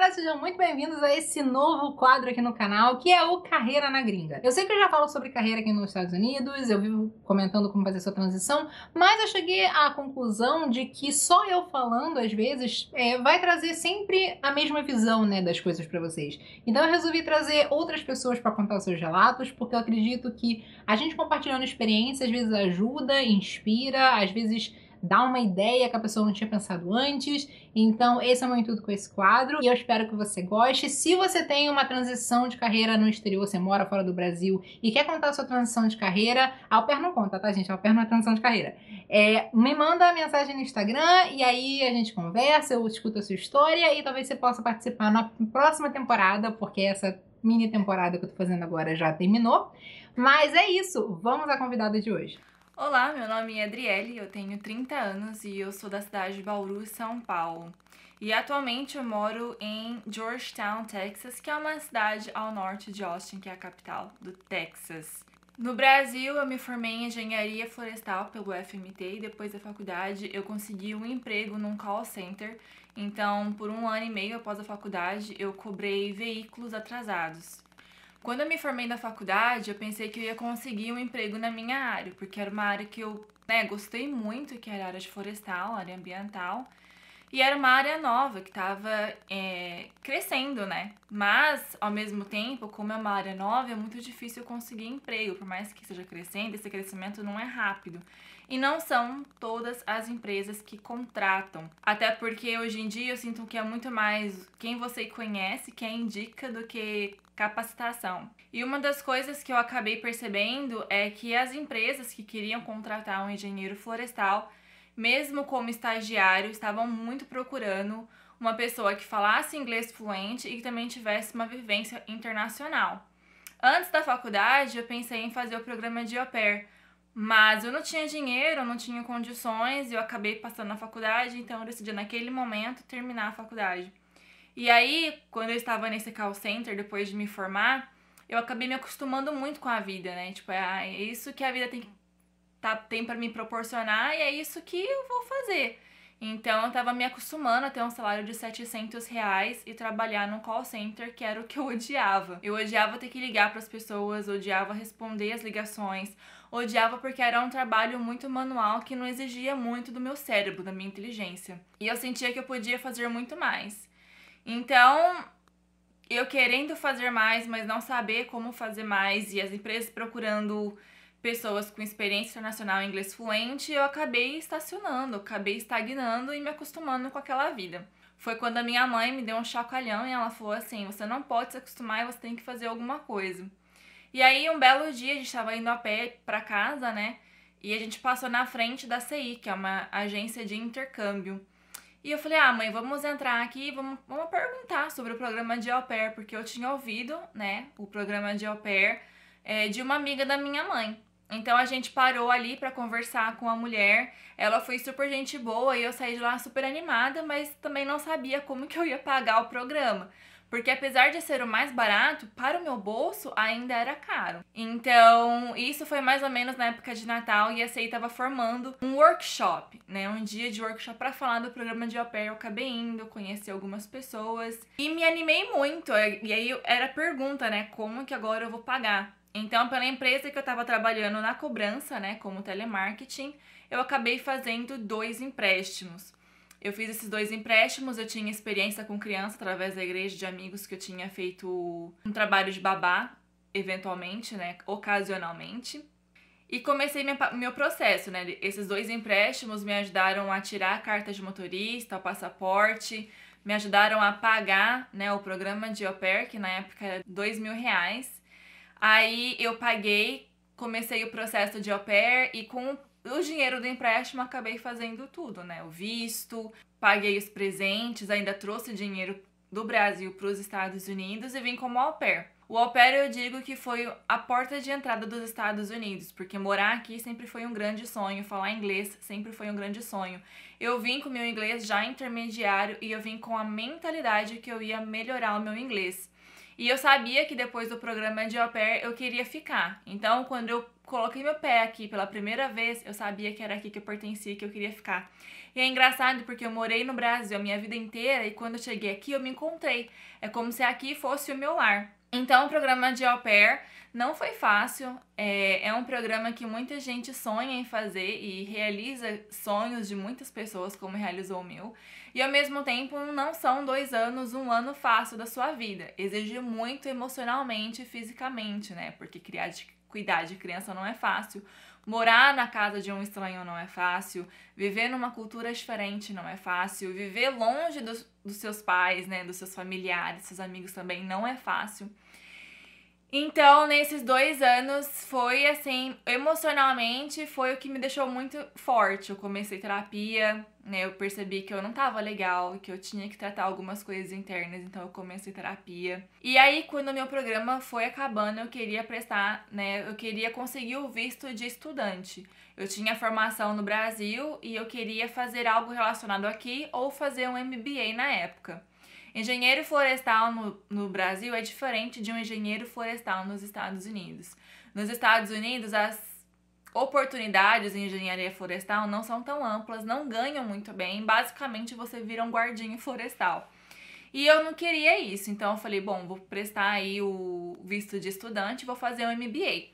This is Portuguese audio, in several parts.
galera, sejam muito bem-vindos a esse novo quadro aqui no canal, que é o Carreira na Gringa. Eu sei que já falo sobre carreira aqui nos Estados Unidos, eu vivo comentando como fazer sua transição, mas eu cheguei à conclusão de que só eu falando, às vezes, é, vai trazer sempre a mesma visão, né, das coisas para vocês. Então eu resolvi trazer outras pessoas para contar os seus relatos, porque eu acredito que a gente compartilhando experiência às vezes ajuda, inspira, às vezes dá uma ideia que a pessoa não tinha pensado antes. Então, esse é o meu intuito com esse quadro e eu espero que você goste. Se você tem uma transição de carreira no exterior, você mora fora do Brasil e quer contar a sua transição de carreira, a Alper não conta, tá, gente? A Alper não é transição de carreira. É, me manda mensagem no Instagram e aí a gente conversa, eu escuto a sua história e talvez você possa participar na próxima temporada, porque essa mini temporada que eu tô fazendo agora já terminou. Mas é isso, vamos à convidada de hoje. Olá, meu nome é Adriele, eu tenho 30 anos e eu sou da cidade de Bauru, São Paulo. E atualmente eu moro em Georgetown, Texas, que é uma cidade ao norte de Austin, que é a capital do Texas. No Brasil, eu me formei em engenharia florestal pelo FMT e depois da faculdade eu consegui um emprego num call center. Então, por um ano e meio após a faculdade, eu cobrei veículos atrasados. Quando eu me formei na faculdade, eu pensei que eu ia conseguir um emprego na minha área, porque era uma área que eu né, gostei muito, que era a área de florestal, área ambiental. E era uma área nova que estava é, crescendo, né? Mas, ao mesmo tempo, como é uma área nova, é muito difícil conseguir emprego. Por mais que esteja crescendo, esse crescimento não é rápido. E não são todas as empresas que contratam. Até porque hoje em dia eu sinto que é muito mais quem você conhece, quem indica, do que capacitação. E uma das coisas que eu acabei percebendo é que as empresas que queriam contratar um engenheiro florestal mesmo como estagiário, estavam muito procurando uma pessoa que falasse inglês fluente e que também tivesse uma vivência internacional. Antes da faculdade, eu pensei em fazer o programa de au pair, mas eu não tinha dinheiro, eu não tinha condições e eu acabei passando na faculdade, então eu decidi naquele momento terminar a faculdade. E aí, quando eu estava nesse call center, depois de me formar, eu acabei me acostumando muito com a vida, né? Tipo, é, é isso que a vida tem tá, tem para me proporcionar e é isso que eu vou fazer. Então eu tava me acostumando a ter um salário de 700 reais e trabalhar num call center, que era o que eu odiava. Eu odiava ter que ligar para as pessoas, odiava responder as ligações, odiava porque era um trabalho muito manual que não exigia muito do meu cérebro, da minha inteligência. E eu sentia que eu podia fazer muito mais. Então, eu querendo fazer mais, mas não saber como fazer mais, e as empresas procurando pessoas com experiência internacional em inglês fluente, eu acabei estacionando, acabei estagnando e me acostumando com aquela vida. Foi quando a minha mãe me deu um chacalhão e ela falou assim: você não pode se acostumar e você tem que fazer alguma coisa. E aí, um belo dia, a gente estava indo a pé para casa, né? E a gente passou na frente da CI, que é uma agência de intercâmbio. E eu falei, ah, mãe, vamos entrar aqui vamos, vamos perguntar sobre o programa de au pair, porque eu tinha ouvido, né, o programa de au pair é, de uma amiga da minha mãe. Então a gente parou ali para conversar com a mulher. Ela foi super gente boa e eu saí de lá super animada, mas também não sabia como que eu ia pagar o programa. Porque apesar de ser o mais barato, para o meu bolso ainda era caro. Então, isso foi mais ou menos na época de Natal e a CEI estava formando um workshop, né? Um dia de workshop para falar do programa de au pair. Eu acabei indo, conheci algumas pessoas e me animei muito. E aí era a pergunta, né? Como que agora eu vou pagar? Então, pela empresa que eu estava trabalhando na cobrança, né, como telemarketing, eu acabei fazendo dois empréstimos. Eu fiz esses dois empréstimos, eu tinha experiência com criança através da igreja de amigos que eu tinha feito um trabalho de babá, eventualmente, né, ocasionalmente. E comecei meu processo, né? Esses dois empréstimos me ajudaram a tirar a carta de motorista, o passaporte, me ajudaram a pagar né, o programa de au pair, que na época era dois mil reais. Aí eu paguei, comecei o processo de au pair e com o dinheiro do empréstimo acabei fazendo tudo, né? O visto, paguei os presentes, ainda trouxe dinheiro do Brasil para os Estados Unidos e vim como au pair. O au pair eu digo que foi a porta de entrada dos Estados Unidos, porque morar aqui sempre foi um grande sonho, falar inglês sempre foi um grande sonho. Eu vim com meu inglês já intermediário e eu vim com a mentalidade que eu ia melhorar o meu inglês. E eu sabia que depois do programa de au pair eu queria ficar. Então, quando eu coloquei meu pé aqui pela primeira vez, eu sabia que era aqui que eu pertencia, que eu queria ficar. E é engraçado porque eu morei no Brasil a minha vida inteira e quando eu cheguei aqui eu me encontrei. É como se aqui fosse o meu lar. Então, o programa de au pair não foi fácil. É, é um programa que muita gente sonha em fazer e realiza sonhos de muitas pessoas, como realizou o meu. E ao mesmo tempo, não são dois anos, um ano fácil da sua vida. Exige muito emocionalmente e fisicamente, né? Porque criar de, cuidar de criança não é fácil. Morar na casa de um estranho não é fácil. Viver numa cultura diferente não é fácil. Viver longe dos, dos seus pais, né? Dos seus familiares, seus amigos também não é fácil. Então, nesses dois anos, foi assim, emocionalmente, foi o que me deixou muito forte. Eu comecei terapia, né? Eu percebi que eu não tava legal, que eu tinha que tratar algumas coisas internas, então eu comecei terapia. E aí, quando o meu programa foi acabando, eu queria prestar, né? Eu queria conseguir o visto de estudante. Eu tinha formação no Brasil e eu queria fazer algo relacionado aqui ou fazer um MBA na época. Engenheiro florestal no, no Brasil é diferente de um engenheiro florestal nos Estados Unidos. Nos Estados Unidos, as oportunidades em engenharia florestal não são tão amplas, não ganham muito bem. Basicamente, você vira um guardinho florestal. E eu não queria isso, então eu falei, bom, vou prestar aí o visto de estudante, vou fazer um MBA.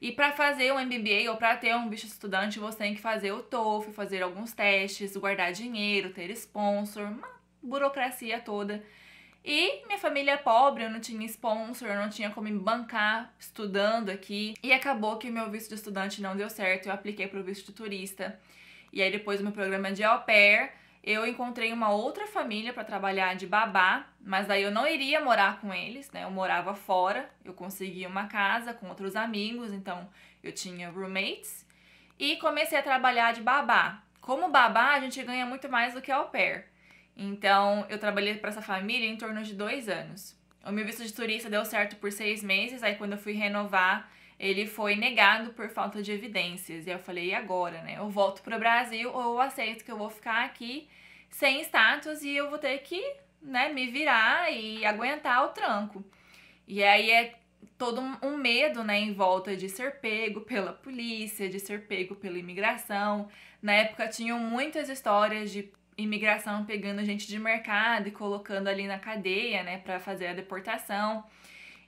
E para fazer um MBA ou para ter um visto estudante, você tem que fazer o TOEFL, fazer alguns testes, guardar dinheiro, ter sponsor, uma burocracia toda. E minha família é pobre, eu não tinha sponsor, eu não tinha como me bancar estudando aqui. E acabou que meu visto de estudante não deu certo, eu apliquei para o visto de turista. E aí depois do meu programa de au pair, eu encontrei uma outra família para trabalhar de babá, mas daí eu não iria morar com eles, né? Eu morava fora, eu consegui uma casa com outros amigos, então eu tinha roommates e comecei a trabalhar de babá. Como babá, a gente ganha muito mais do que au pair. Então, eu trabalhei para essa família em torno de dois anos. O meu visto de turista deu certo por seis meses, aí quando eu fui renovar, ele foi negado por falta de evidências. E eu falei, e agora, né? Eu volto pro Brasil ou eu aceito que eu vou ficar aqui sem status e eu vou ter que, né, me virar e aguentar o tranco. E aí é todo um medo, né, em volta de ser pego pela polícia, de ser pego pela imigração. Na época tinham muitas histórias de imigração pegando gente de mercado e colocando ali na cadeia, né, para fazer a deportação.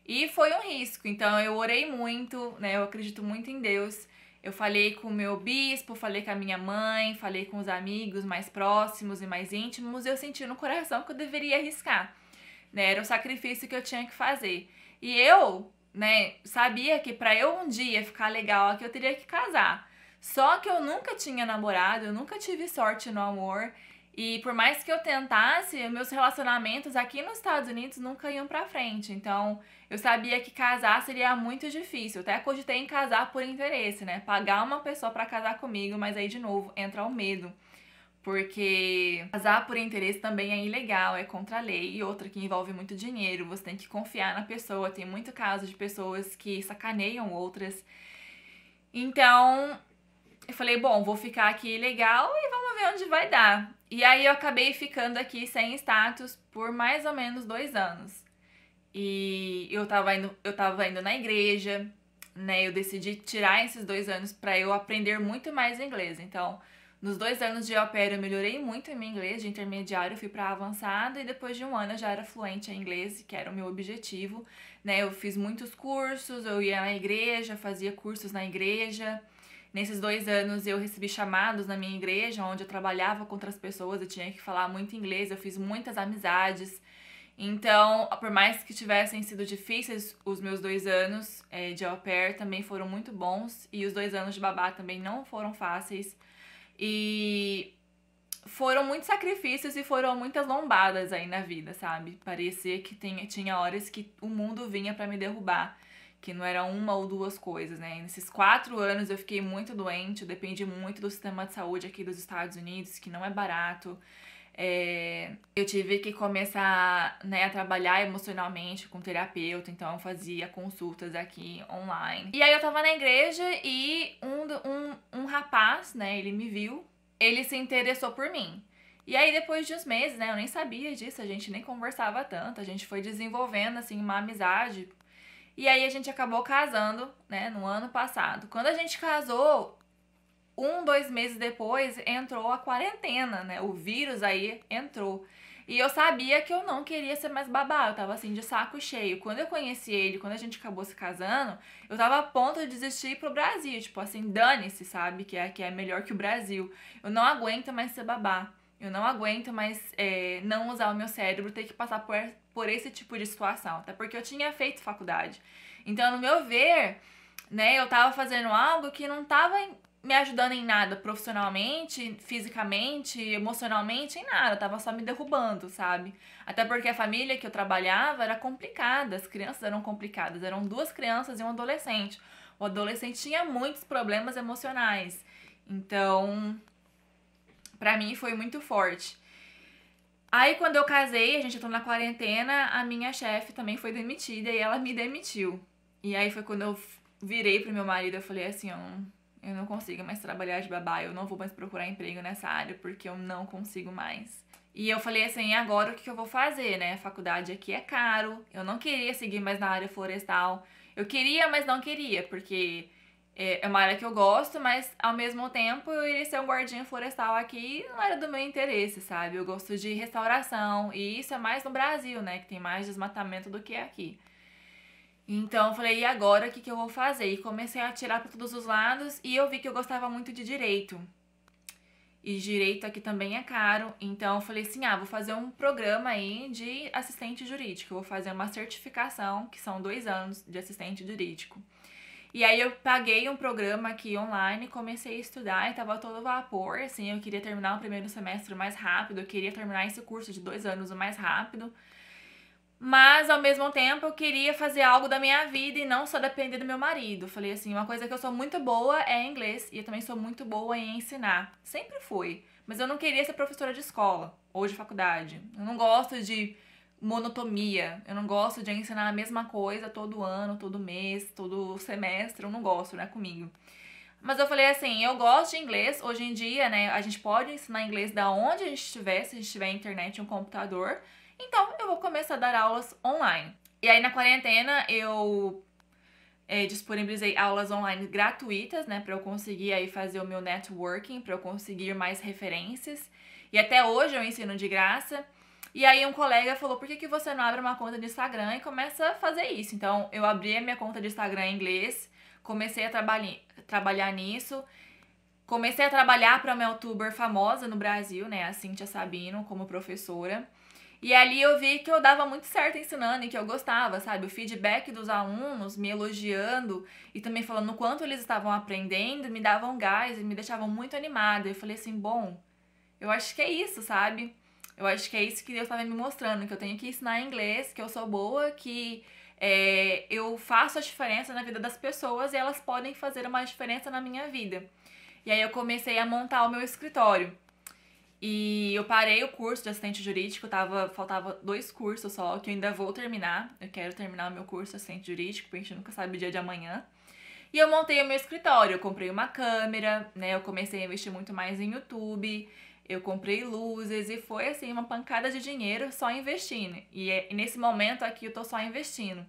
E foi um risco. Então eu orei muito, né? Eu acredito muito em Deus. Eu falei com o meu bispo, falei com a minha mãe, falei com os amigos mais próximos e mais íntimos, e eu senti no coração que eu deveria arriscar. Né? Era o sacrifício que eu tinha que fazer. E eu, né, sabia que para eu um dia ficar legal aqui eu teria que casar. Só que eu nunca tinha namorado, eu nunca tive sorte no amor. E por mais que eu tentasse, meus relacionamentos aqui nos Estados Unidos nunca iam pra frente. Então, eu sabia que casar seria muito difícil. Até cogitei em casar por interesse, né? Pagar uma pessoa para casar comigo, mas aí de novo entra o medo. Porque casar por interesse também é ilegal, é contra a lei. E outra que envolve muito dinheiro, você tem que confiar na pessoa. Tem muito caso de pessoas que sacaneiam outras. Então, eu falei, bom, vou ficar aqui legal e vamos ver onde vai dar. E aí eu acabei ficando aqui sem status por mais ou menos dois anos. E eu tava indo, eu tava indo na igreja, né? Eu decidi tirar esses dois anos para eu aprender muito mais inglês. Então, nos dois anos de au pair eu melhorei muito meu inglês, de intermediário eu fui para avançado e depois de um ano eu já era fluente em inglês, que era o meu objetivo, né? Eu fiz muitos cursos, eu ia na igreja, fazia cursos na igreja, Nesses dois anos eu recebi chamados na minha igreja, onde eu trabalhava com outras pessoas, eu tinha que falar muito inglês, eu fiz muitas amizades. Então, por mais que tivessem sido difíceis os meus dois anos é, de au pair, também foram muito bons. E os dois anos de babá também não foram fáceis. E foram muitos sacrifícios e foram muitas lombadas aí na vida, sabe? Parecia que tinha, horas que o mundo vinha para me derrubar que não era uma ou duas coisas, né? Nesses quatro anos eu fiquei muito doente, eu dependi muito do sistema de saúde aqui dos Estados Unidos, que não é barato. É, eu tive que começar né, a trabalhar emocionalmente com terapeuta, então eu fazia consultas aqui online. E aí eu tava na igreja e um, um, um rapaz, né, ele me viu, ele se interessou por mim. E aí, depois de uns meses, né, eu nem sabia disso, a gente nem conversava tanto, a gente foi desenvolvendo, assim, uma amizade E aí a gente acabou casando, né, no ano passado. Quando a gente casou, um, dois meses depois, entrou a quarentena, né? O vírus aí entrou. E eu sabia que eu não queria ser mais babá, eu tava assim de saco cheio. Quando eu conheci ele, quando a gente acabou se casando, eu tava a ponto de desistir pro Brasil, tipo assim, dane-se, sabe? Que é, que é melhor que o Brasil. Eu não aguento mais ser babá. Eu não aguento mais é, não usar o meu cérebro, ter que passar por, por esse tipo de situação. Até porque eu tinha feito faculdade. Então, no meu ver, né, eu tava fazendo algo que não tava me ajudando em nada profissionalmente, fisicamente, emocionalmente, em nada. Eu tava só me derrubando, sabe? Até porque a família que eu trabalhava era complicada, as crianças eram complicadas. Eram duas crianças e um adolescente. O adolescente tinha muitos problemas emocionais. Então, para mim foi muito forte. Aí quando eu casei, a gente entrou na quarentena, a minha chefe também foi demitida e ela me demitiu. E aí foi quando eu virei pro meu marido, eu falei assim, eu não consigo mais trabalhar de babá, eu não vou mais procurar emprego nessa área porque eu não consigo mais. E eu falei assim, agora o que eu vou fazer, né? A faculdade aqui é caro, eu não queria seguir mais na área florestal. Eu queria, mas não queria, porque é, é uma área que eu gosto, mas ao mesmo tempo eu iria ser um guardinha florestal aqui não era do meu interesse, sabe? Eu gosto de restauração e isso é mais no Brasil, né? Que tem mais desmatamento do que aqui. Então eu falei, e agora o que, que eu vou fazer? E comecei a tirar para todos os lados e eu vi que eu gostava muito de direito. E direito aqui também é caro, então eu falei assim: ah, vou fazer um programa aí de assistente jurídico. Vou fazer uma certificação, que são dois anos de assistente jurídico. E aí eu paguei um programa aqui online, comecei a estudar e tava todo vapor, assim, eu queria terminar o primeiro semestre mais rápido, eu queria terminar esse curso de dois anos o mais rápido. Mas ao mesmo tempo eu queria fazer algo da minha vida e não só depender do meu marido. Falei assim, uma coisa que eu sou muito boa é inglês e eu também sou muito boa em ensinar. Sempre fui. Mas eu não queria ser professora de escola ou de faculdade. Eu não gosto de monotonia. Eu não gosto de ensinar a mesma coisa todo ano, todo mês, todo semestre. Eu não gosto, né, comigo. Mas eu falei assim, eu gosto de inglês. Hoje em dia, né, a gente pode ensinar inglês da onde a gente estiver, se a gente tiver internet um computador. Então, eu vou começar a dar aulas online. E aí, na quarentena, eu é, disponibilizei aulas online gratuitas, né, para eu conseguir aí fazer o meu networking, para eu conseguir mais referências. E até hoje eu ensino de graça. E aí um colega falou: "Por que, que você não abre uma conta de Instagram e começa a fazer isso?". Então, eu abri a minha conta de Instagram em inglês, comecei a trabalhar nisso. Comecei a trabalhar para uma youtuber famosa no Brasil, né, a Cintia Sabino, como professora. E ali eu vi que eu dava muito certo ensinando e que eu gostava, sabe? O feedback dos alunos me elogiando e também falando o quanto eles estavam aprendendo me davam gás e me deixavam muito animada. Eu falei assim, bom, eu acho que é isso, sabe? Eu acho que é isso que Deus estava me mostrando, que eu tenho que ensinar inglês, que eu sou boa, que é, eu faço a diferença na vida das pessoas e elas podem fazer uma diferença na minha vida. E aí eu comecei a montar o meu escritório. E eu parei o curso de assistente jurídico, tava, faltava dois cursos só, que eu ainda vou terminar. Eu quero terminar o meu curso de assistente jurídico, porque a gente nunca sabe o dia de amanhã. E eu montei o meu escritório, eu comprei uma câmera, né? Eu comecei a investir muito mais em YouTube, eu comprei luzes e foi assim uma pancada de dinheiro só investindo. E, é, nesse momento aqui eu tô só investindo.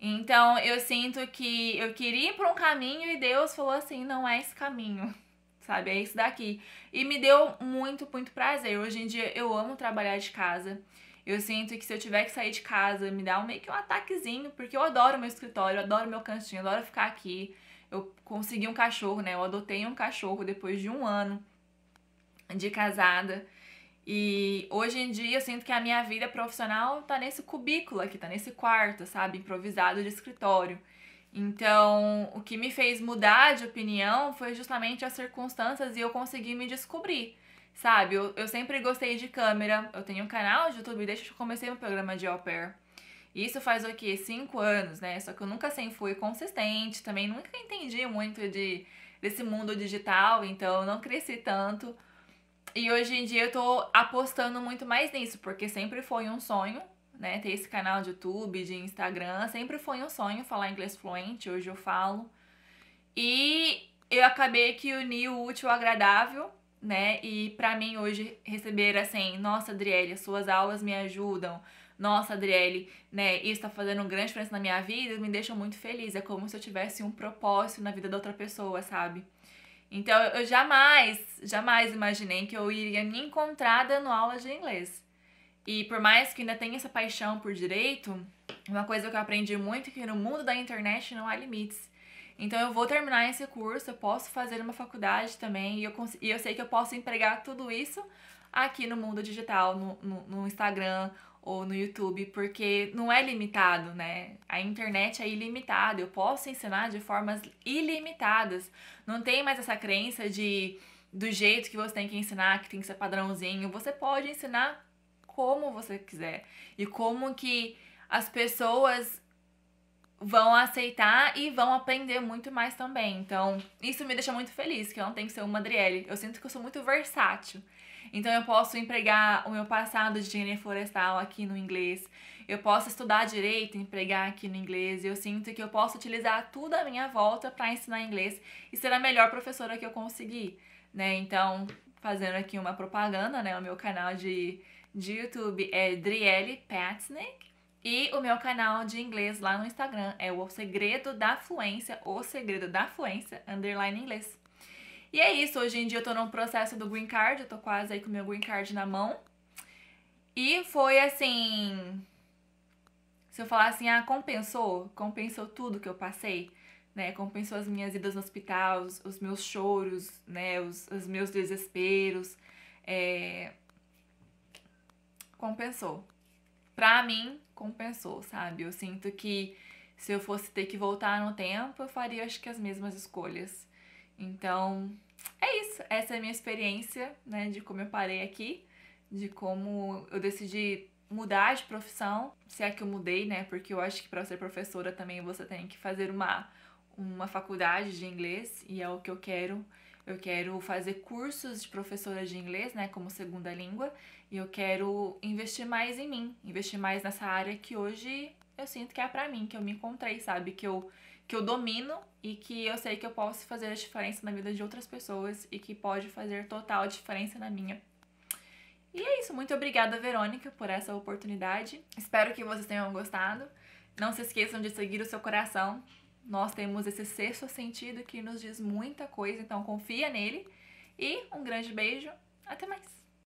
Então eu sinto que eu queria ir por um caminho e Deus falou assim: não é esse caminho sabe? É isso daqui. E me deu muito, muito prazer. Hoje em dia eu amo trabalhar de casa. Eu sinto que se eu tiver que sair de casa, me dá um, meio que um ataquezinho, porque eu adoro meu escritório, eu adoro meu cantinho, eu adoro ficar aqui. Eu consegui um cachorro, né? Eu adotei um cachorro depois de um ano de casada. E hoje em dia eu sinto que a minha vida profissional tá nesse cubículo aqui, tá nesse quarto, sabe? Improvisado de escritório. Então, o que me fez mudar de opinião foi justamente as circunstâncias e eu consegui me descobrir, sabe? Eu, eu sempre gostei de câmera, eu tenho um canal de YouTube desde que eu comecei meu programa de au pair. Isso faz o quê? Cinco anos, né? Só que eu nunca sempre fui consistente, também nunca entendi muito de, desse mundo digital, então eu não cresci tanto. E hoje em dia eu tô apostando muito mais nisso, porque sempre foi um sonho né? Ter esse canal de YouTube, de Instagram, sempre foi um sonho falar inglês fluente, hoje eu falo. E eu acabei que uni o útil ao agradável, né? E para mim hoje receber assim, nossa, Adriele, suas aulas me ajudam. nossa, Adriele, né, isso tá fazendo uma grande diferença na minha vida, me deixa muito feliz. É como se eu tivesse um propósito na vida da outra pessoa, sabe? Então eu jamais, jamais imaginei que eu iria me encontrar dando aula de inglês. E por mais que ainda tenha essa paixão por direito, uma coisa que eu aprendi muito é que no mundo da internet não há limites. Então eu vou terminar esse curso, eu posso fazer uma faculdade também e eu, e eu sei que eu posso empregar tudo isso aqui no mundo digital, no, no, no Instagram ou no YouTube, porque não é limitado, né? A internet é ilimitada, eu posso ensinar de formas ilimitadas. Não tem mais essa crença de do jeito que você tem que ensinar, que tem que ser padrãozinho. Você pode ensinar como você quiser e como que as pessoas vão aceitar e vão aprender muito mais também. Então, isso me deixa muito feliz, que eu não tenho que ser uma Adriele. Eu sinto que eu sou muito versátil. Então, eu posso empregar o meu passado de engenharia florestal aqui no inglês. Eu posso estudar direito empregar aqui no inglês. Eu sinto que eu posso utilizar tudo à minha volta para ensinar inglês e ser a melhor professora que eu conseguir, né? Então, fazendo aqui uma propaganda, né? O meu canal de, de YouTube é Driele Patsnick. E o meu canal de inglês lá no Instagram é o Segredo da Fluência, o Segredo da Fluência, underline inglês. E é isso, hoje em dia eu tô no processo do green card, eu tô quase aí com meu green card na mão. E foi assim, se eu falar assim, ah, compensou, compensou tudo que eu passei, né? Compensou as minhas idas no hospital, os, os meus choros, né? Os, os meus desesperos, é... compensou pra mim, compensou, sabe? Eu sinto que se eu fosse ter que voltar no tempo, eu faria acho que as mesmas escolhas. Então, é isso. Essa é a minha experiência, né, de como eu parei aqui, de como eu decidi mudar de profissão, se é que eu mudei, né? Porque eu acho que para ser professora também você tem que fazer uma uma faculdade de inglês e é o que eu quero eu quero fazer cursos de professora de inglês, né, como segunda língua, e eu quero investir mais em mim, investir mais nessa área que hoje eu sinto que é para mim, que eu me encontrei, sabe, que eu que eu domino e que eu sei que eu posso fazer a diferença na vida de outras pessoas e que pode fazer total diferença na minha. E é isso, muito obrigada, Verônica, por essa oportunidade. Espero que vocês tenham gostado. Não se esqueçam de seguir o seu coração, nós temos esse sexto sentido que nos diz muita coisa, então confia nele. E um grande beijo, até mais!